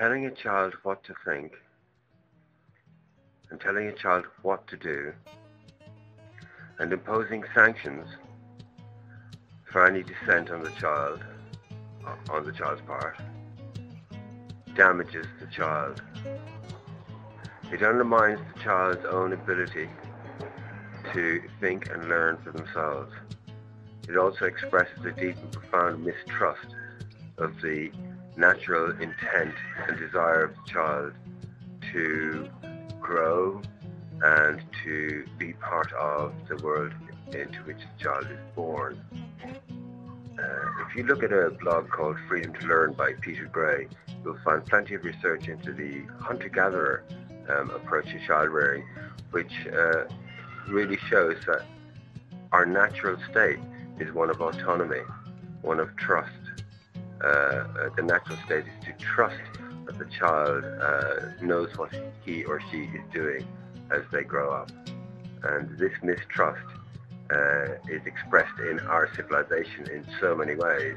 telling a child what to think and telling a child what to do and imposing sanctions for any dissent on the child, on the child's part, damages the child. It undermines the child's own ability to think and learn for themselves. It also expresses a deep and profound mistrust of the natural intent and desire of the child to grow and to be part of the world into which the child is born. Uh, if you look at a blog called Freedom to Learn by Peter Gray, you'll find plenty of research into the hunter-gatherer um, approach to child rearing, which uh, really shows that our natural state is one of autonomy, one of trust. Uh, uh, the natural state is to trust that the child uh, knows what he or she is doing as they grow up. And this mistrust is expressed in our civilization in so many ways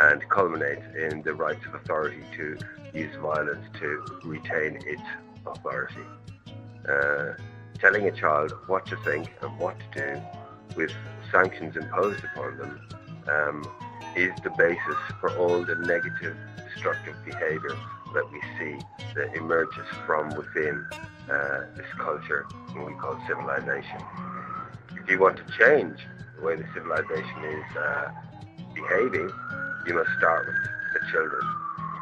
and culminates in the rights of authority to use violence to retain its authority. Uh, telling a child what to think and what to do with sanctions imposed upon them um, is the basis for all the negative, destructive behavior that we see that emerges from within uh, this culture we call civilization. If you want to change the way the civilization is uh, behaving, you must start with the children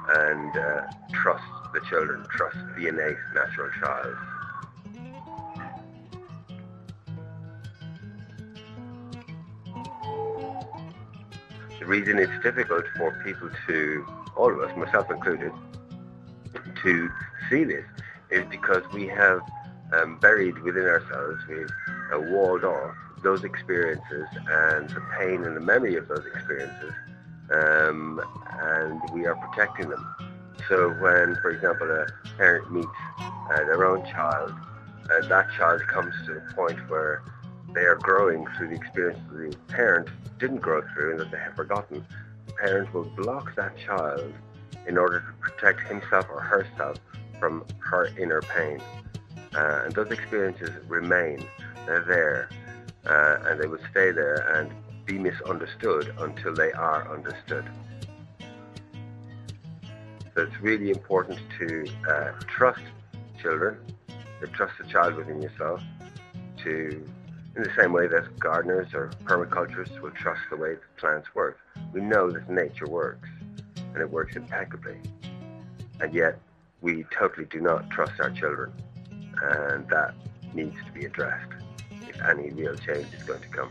and uh, trust the children, trust the innate natural child. The reason it's difficult for people to, all of us, myself included, to see this is because we have um, buried within ourselves, we've uh, walled off those experiences and the pain and the memory of those experiences, um, and we are protecting them. So when, for example, a parent meets uh, their own child, uh, that child comes to the point where they are growing through the experience that the parent didn't grow through and that they have forgotten. The parent will block that child in order to protect himself or herself from her inner pain. Uh, and those experiences remain. They're there. Uh, and they will stay there and be misunderstood until they are understood. So it's really important to uh, trust children, to trust the child within yourself, to, in the same way that gardeners or permaculturists will trust the way the plants work. We know that nature works, and it works impeccably. And yet, we totally do not trust our children, and that needs to be addressed if any real change is going to come.